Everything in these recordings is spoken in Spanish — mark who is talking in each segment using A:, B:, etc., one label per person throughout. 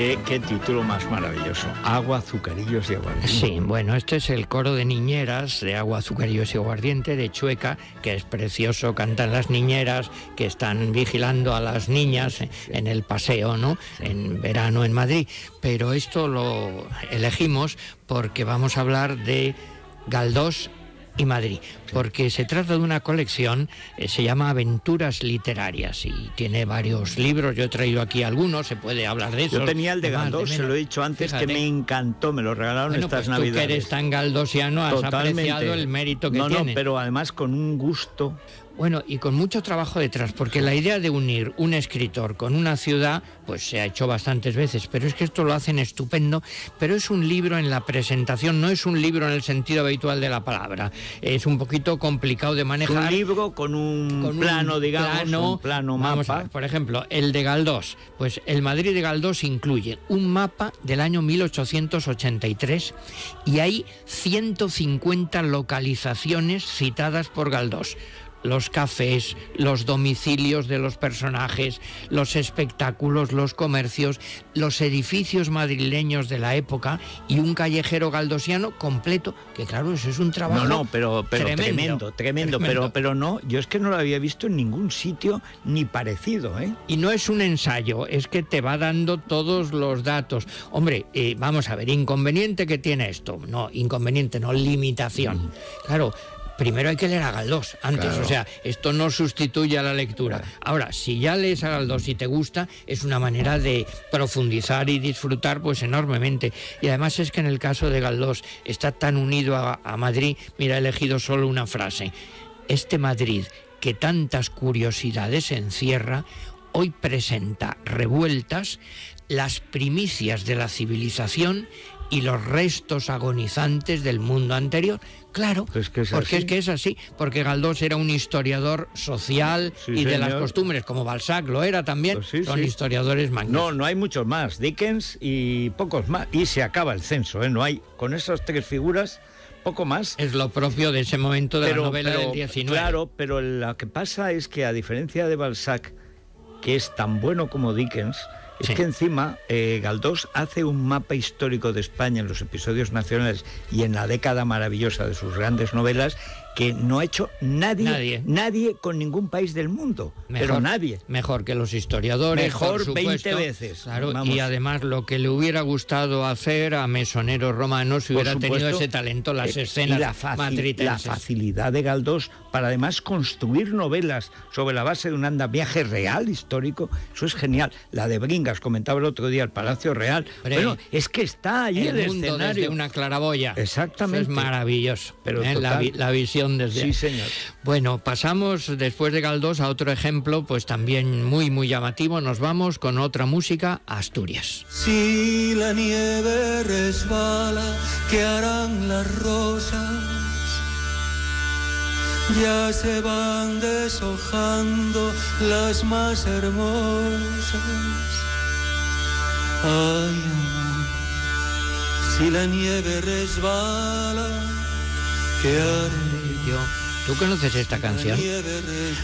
A: Qué, qué título más maravilloso. Agua, azucarillos y aguardiente.
B: Sí, bueno, este es el coro de niñeras de agua, azucarillos y aguardiente de Chueca, que es precioso, cantan las niñeras que están vigilando a las niñas en el paseo, ¿no? En verano en Madrid. Pero esto lo elegimos porque vamos a hablar de Galdós y Madrid, porque se trata de una colección, eh, se llama Aventuras Literarias y tiene varios libros, yo he traído aquí algunos, se puede hablar de eso.
A: Yo tenía el de Galdós, se lo he dicho antes, que me encantó, me lo regalaron
B: bueno,
A: estas
B: pues tú
A: navidades.
B: que eres tan galdosiano, has apreciado el mérito que
A: no,
B: tiene.
A: No, pero además con un gusto
B: bueno, y con mucho trabajo detrás, porque la idea de unir un escritor con una ciudad, pues se ha hecho bastantes veces, pero es que esto lo hacen estupendo, pero es un libro en la presentación, no es un libro en el sentido habitual de la palabra, es un poquito complicado de manejar.
A: Un libro con un plano, digamos,
B: plano,
A: un plano
B: vamos
A: mapa.
B: a ver, por ejemplo, el de Galdós, pues el Madrid de Galdós incluye un mapa del año 1883 y hay 150 localizaciones citadas por Galdós los cafés, los domicilios de los personajes, los espectáculos, los comercios, los edificios madrileños de la época y un callejero galdosiano completo, que claro, eso es un trabajo.
A: No, no, pero, pero
B: tremendo,
A: tremendo, tremendo,
B: tremendo.
A: Pero, pero no, yo es que no lo había visto en ningún sitio ni parecido, ¿eh?
B: Y no es un ensayo, es que te va dando todos los datos. Hombre, eh, vamos a ver, inconveniente que tiene esto. No, inconveniente, no, limitación. Mm. Claro, primero hay que leer a Galdós antes, claro. o sea, esto no sustituye a la lectura. Ahora, si ya lees a Galdós y te gusta, es una manera de profundizar y disfrutar pues enormemente. Y además es que en el caso de Galdós está tan unido a, a Madrid, mira, he elegido solo una frase. Este Madrid que tantas curiosidades encierra, hoy presenta revueltas las primicias de la civilización y los restos agonizantes del mundo anterior. Claro,
A: es que es
B: porque
A: así.
B: es que es así, porque Galdós era un historiador social
A: Sí,
B: y de las costumbres, como Balzac lo era también,
A: Pues sí,
B: son
A: sí.
B: historiadores magníficos.
A: No, no hay muchos más. Dickens y pocos más. Y se acaba el censo, ¿eh? No hay, con esas tres figuras, poco más.
B: Es lo propio de ese momento de la novela del 19.
A: Claro, pero lo que pasa es que a diferencia de Balzac, que es tan bueno como Dickens, es
B: Sí.
A: que encima eh, Galdós hace un mapa histórico de España en los episodios nacionales y en la década maravillosa de sus grandes novelas que no ha hecho nadie,
B: Nadie.
A: nadie con ningún país del mundo.
B: Mejor,
A: pero nadie.
B: Mejor que los historiadores.
A: Mejor
B: por
A: 20
B: supuesto.
A: veces.
B: Claro, y además lo que le hubiera gustado hacer a Mesoneros Romanos si hubiera tenido ese talento, las
A: eh,
B: escenas
A: y la, facil- la facilidad de Galdós para además construir novelas sobre la base de un andamiaje real histórico, eso es genial. La de Bringas, comentaba el otro día, el Palacio Real.
B: Hombre,
A: bueno, es que está allí el,
B: el mundo
A: escenario.
B: desde una claraboya.
A: Exactamente.
B: Eso es maravilloso.
A: Pero
B: ¿eh?
A: total.
B: la visión desde
A: Sí, señor.
B: Bueno, pasamos después de Galdós a otro ejemplo, pues también muy, muy llamativo. Nos vamos con otra música, Asturias.
C: Si la nieve resbala, ¿qué harán las rosas? Ya se van deshojando las más hermosas. Ay, amor, si la nieve resbala, ¿qué haré
B: ¿Tú conoces esta canción?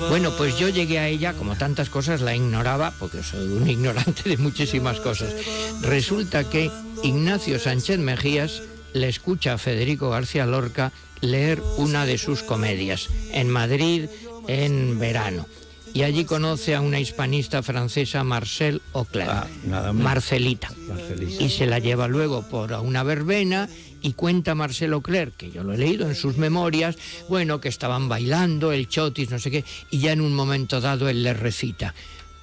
B: Bueno, pues yo llegué a ella, como tantas cosas, la ignoraba, porque soy un ignorante de muchísimas cosas. Resulta que Ignacio Sánchez Mejías le escucha a Federico García Lorca leer una de sus comedias, en Madrid, en verano. Y allí conoce a una hispanista francesa, Marcel Auclair,
A: Ah.
B: Marcelita
A: Marcelita.
B: y se la lleva luego por una verbena y cuenta Marcelo Clerc, que yo lo he leído en sus memorias, bueno, que estaban bailando, el chotis, no sé qué, y ya en un momento dado él le recita.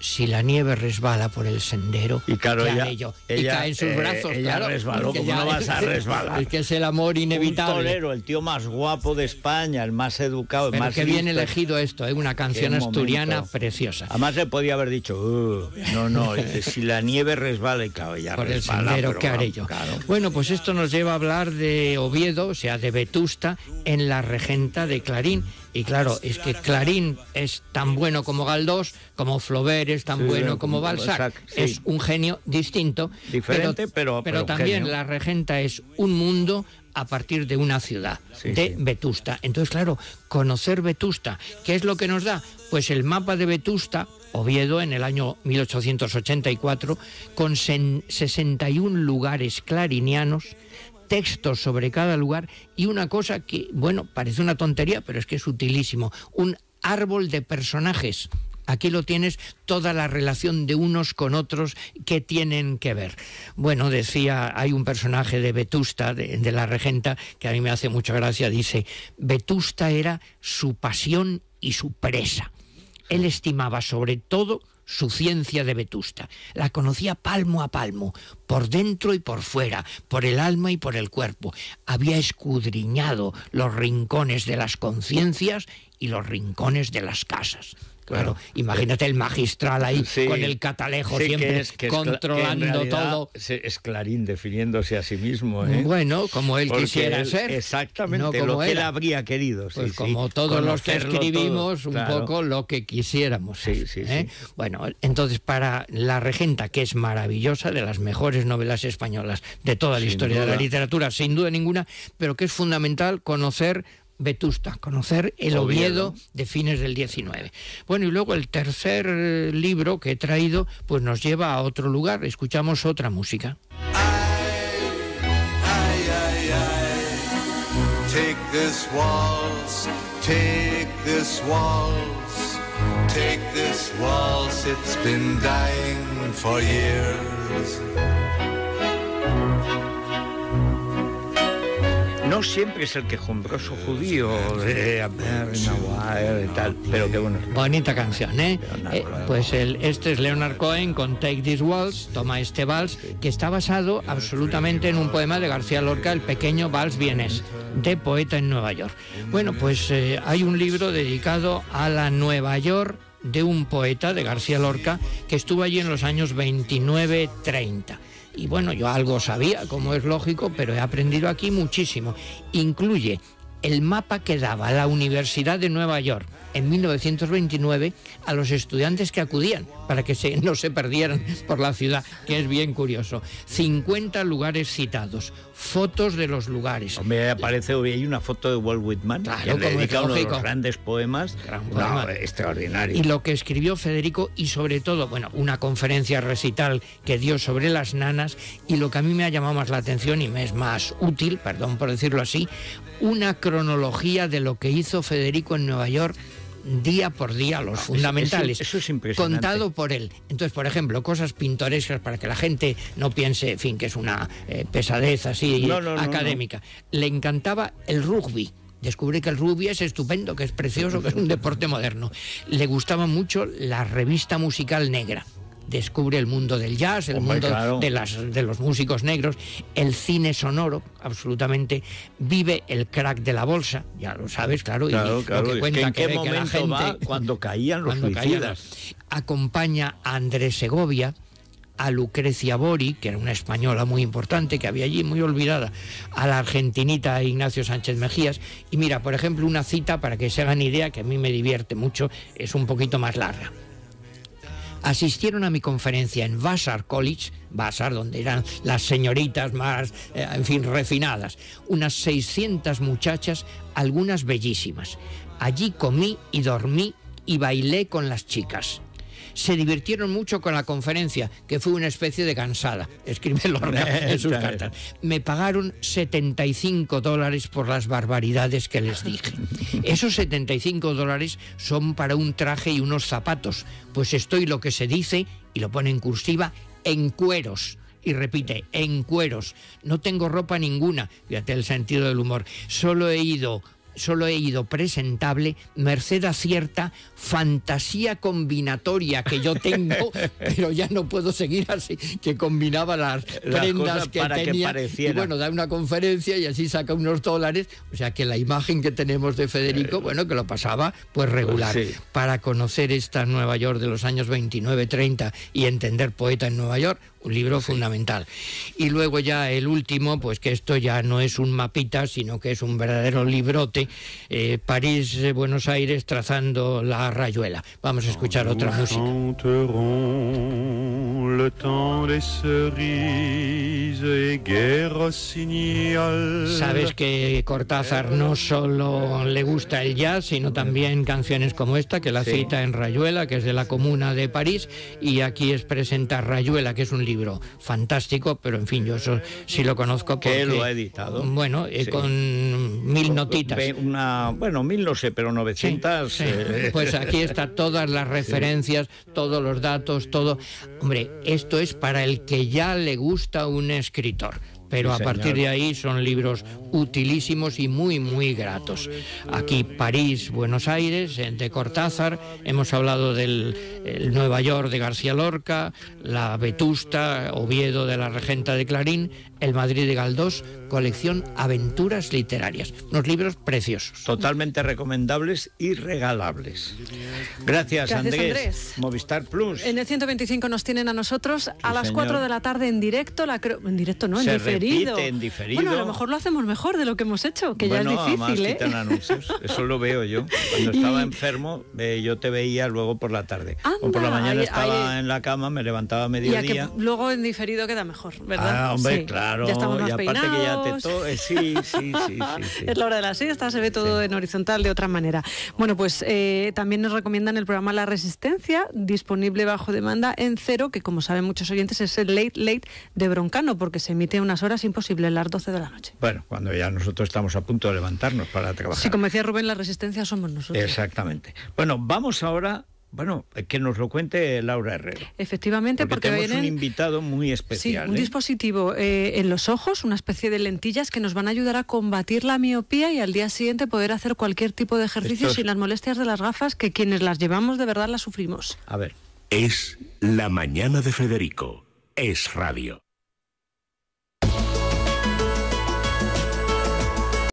B: Si la nieve resbala por el sendero,
A: Y claro,
B: ¿qué
A: ella-
B: yo? y
A: ella,
B: cae en sus
A: eh,
B: brazos.
A: ella
B: claro,
A: resbaló, ¿cómo
B: ya
A: no vas a
B: es-
A: resbalar?
B: Es que es el amor
A: Un
B: inevitable.
A: el tío más guapo de España, el más educado, el
B: Pero
A: más
B: qué bien elegido esto, ¿eh? una canción asturiana
A: momento.
B: preciosa.
A: Además le podía haber dicho, "Uh, no, no, dice, si la nieve resbala y claro, ya
B: por el
A: resbala,
B: sendero,
A: pero
B: ¿qué haré yo?
A: claro.
B: Bueno, pues esto nos lleva a hablar de Oviedo, o sea, de Vetusta, en la regenta de Clarín. Y claro, es que Clarín es tan bueno como Galdós, como Flaubert es tan
A: Sí,
B: bueno como Balzac.
A: Balzac, sí.
B: Es un genio distinto.
A: Diferente, pero- pero
B: también
A: genio.
B: la regenta es un mundo a partir de una ciudad,
A: Sí,
B: de. Vetusta. Entonces, claro, conocer Vetusta, ¿qué es lo que nos da? Pues el mapa de Vetusta Oviedo en el año 1884, con 61 lugares clarinianos, textos sobre cada lugar y una cosa que, bueno, parece una tontería, pero es que es utilísimo, un árbol de personajes. Aquí lo tienes toda la relación de unos con otros que tienen que ver. Bueno, decía, hay un personaje de Vetusta, de, de, la regenta, que a mí me hace mucha gracia, dice, Vetusta era su pasión y su presa. Él estimaba sobre todo su ciencia de Vetusta. La conocía palmo a palmo, por dentro y por fuera, por el alma y por el cuerpo. Había escudriñado los rincones de las conciencias y los rincones de las casas. Claro, imagínate el magistral ahí
A: Sí,
B: con el catalejo
A: sí, que
B: siempre
A: es- que es cla-
B: controlando
A: que
B: todo.
A: Es Clarín definiéndose a sí mismo. ¿eh?
B: Bueno, como él
A: Porque
B: quisiera
A: él-
B: ser.
A: Exactamente,
B: no como
A: lo que él habría querido. sí,
B: Pues como todos los que escribimos,
A: todo,
B: un poco lo que quisiéramos.
A: Sí,
B: ser,
A: sí,
B: ¿eh?
A: sí.
B: Bueno, entonces para La Regenta, que es maravillosa, de las mejores novelas españolas de toda la
A: Sin
B: historia de la literatura, sin duda ninguna, pero que es fundamental conocer Vetusta, conocer el
A: Oviedo.
B: Oviedo de fines del 19. Bueno, y luego el tercer eh, libro que he traído, pues nos lleva a otro lugar. Escuchamos otra música.
C: Ay, ay, ay. Take this waltz, take this waltz, take this waltz, it's been dying for years.
A: No siempre es el quejumbroso judío de Abner, tal, pero qué bueno.
B: Bonita canción, ¿eh? Eh, pues el, este es Leonard Cohen con Take This Waltz, toma este vals, que está basado absolutamente en un poema de García Lorca, El pequeño vals vienes, de poeta en Nueva York. Bueno, pues eh, hay un libro dedicado a la Nueva York de un poeta de García Lorca que estuvo allí en los años 29-30. Y bueno, yo algo sabía, como es lógico, pero he aprendido aquí muchísimo. Incluye el mapa que daba la Universidad de Nueva York en 1929 a los estudiantes que acudían para que se- no se perdieran por la ciudad, que es bien curioso. 50 lugares citados, fotos de los lugares.
A: Hombre, aparece hoy hay una foto de Walt Whitman,
B: Claro,
A: que dedica uno de los grandes poemas.
B: Gran
A: No,
B: poema.
A: extraordinario.
B: Y lo que escribió Federico y sobre todo, bueno, una conferencia recital que dio sobre las nanas y lo que a mí me ha llamado más la atención y me es más útil, perdón por decirlo así, una cronología de lo que hizo Federico en Nueva York día por día, los fundamentales.
A: eso es.
B: Contado por él. Entonces, por ejemplo, cosas pintorescas para que la gente no piense, en fin, que es una eh, pesadez así
A: No, no, no,
B: académica. Le encantaba el rugby. Descubrí que el rugby es estupendo, que es precioso, que es un deporte moderno. Le gustaba mucho la revista musical negra. Descubre el mundo del jazz, el
A: Hombre,
B: mundo
A: claro.
B: de, las, de los músicos negros, el cine sonoro, absolutamente. Vive el crack de la bolsa, ya lo sabes, claro. y
A: Claro,
B: lo que
A: es
B: cuenta
A: que en qué
B: que la
A: momento
B: gente
A: va cuando caían los
B: cuando caían
A: suicidas.
B: acompaña a Andrés Segovia, a Lucrecia Bori, que era una española muy importante, que había allí muy olvidada, a la argentinita Ignacio Sánchez Mejías. Y mira, por ejemplo, una cita para que se hagan idea, que a mí me divierte mucho, es un poquito más larga. Asistieron a mi conferencia en Vassar College, Vassar, donde eran las señoritas más, eh, en fin, refinadas, unas 600 muchachas, algunas bellísimas. Allí comí y dormí y bailé con las chicas. Se divirtieron mucho con la conferencia, que fue una especie de cansada, escribe Lorca en sus cartas. Me pagaron 75 dólares por las barbaridades que les dije. Esos 75 dólares son para un traje y unos zapatos, pues estoy lo que se dice, y lo pone en cursiva, en cueros. Y repite, en cueros. No tengo ropa ninguna, fíjate el sentido del humor. Solo he ido solo he ido presentable merced a cierta fantasía combinatoria que yo tengo, pero ya no puedo seguir así, que combinaba las
A: Las
B: prendas que
A: para que
B: tenía. y bueno, da una conferencia y así saca unos dólares. O sea que la imagen que tenemos de Federico, bueno, que lo pasaba pues regular.
A: sí.
B: Para conocer esta Nueva York de los años 29-30 y entender poeta en Nueva York, un libro fundamental. Y luego ya el último, pues que esto ya no es un mapita, sino que es un verdadero librote, eh, París, eh, Buenos Aires, trazando la rayuela. Vamos a escuchar otra música.
D: Le temps
C: les cerises et guerre signale.
B: Sabes que Cortázar no solo le gusta el jazz, sino también canciones como esta, que la
A: Sí.
B: cita en Rayuela, que es de la Comuna de París, y aquí es presenta Rayuela, que es un libro fantástico, pero en fin, yo eso sí lo conozco porque...
A: Que lo ha editado.
B: Bueno, eh,
A: Sí.
B: con mil notitas.
A: Una, bueno, mil no sé, pero
B: Sí,
A: 900.
B: sí.
A: eh,
B: Pues aquí está todas las referencias, todos los datos, todo. Hombre, esto es para el que ya le gusta un escritor. Pero a partir de ahí son libros utilísimos y muy, muy gratos. Aquí París, Buenos Aires, eh, de Cortázar. Hemos hablado del el Nueva York de García Lorca, la Vetusta, Oviedo de la Regenta de Clarín, el Madrid de Galdós, colección Aventuras Literarias. Unos libros preciosos.
A: Totalmente recomendables y regalables. Gracias,
D: Gracias,
A: Andrés.
D: Andrés.
A: Movistar Plus.
D: En el 125 nos tienen a nosotros a las
A: señor.
D: 4 de la tarde en directo. La en directo no, en
A: Se
D: diferido.
A: repite en diferido.
D: Bueno, a lo mejor lo hacemos mejor de lo que hemos hecho, que
A: bueno,
D: ya es
A: además
D: difícil, ¿eh?
A: quitan anuncios. Eso lo veo yo. Cuando
D: Y-
A: estaba enfermo, eh, yo te veía luego por la tarde. o por la
D: Anda,
A: mañana
D: ahí-
A: estaba
D: ahí-
A: en la cama, me levantaba a
D: Y a que
A: mediodía.
D: luego en diferido queda mejor, ¿verdad?
A: Ah, hombre,
D: Sí.
A: claro.
D: Ya estamos más
A: y aparte que ya te
D: peinados.
A: to- eh, Sí, sí, sí.
D: Es la hora de la siesta, se ve todo en horizontal de otra manera. Bueno, pues eh, también nos recomiendan el programa La Resistencia, disponible bajo demanda en cero, que como saben muchos oyentes es el Late Late de Broncano, porque se emite unas horas imposibles, las 12 de la noche.
A: Bueno, cuando ya nosotros estamos a punto de levantarnos para trabajar.
D: Sí, como decía Rubén, La Resistencia somos nosotros.
A: Exactamente. Bueno, vamos ahora, bueno, que nos lo cuente Laura Herrero.
D: Efectivamente,
A: Porque,
D: porque,
A: tenemos un invitado muy
D: Sí,
A: especial.
D: un
A: ¿eh?
D: dispositivo eh, en los ojos, una especie de lentillas que nos van a ayudar a combatir la miopía y al día siguiente poder hacer cualquier tipo de ejercicio sin las molestias de las gafas que quienes las llevamos de verdad las sufrimos.
A: A ver.
E: Es La Mañana de Federico. Es Radio.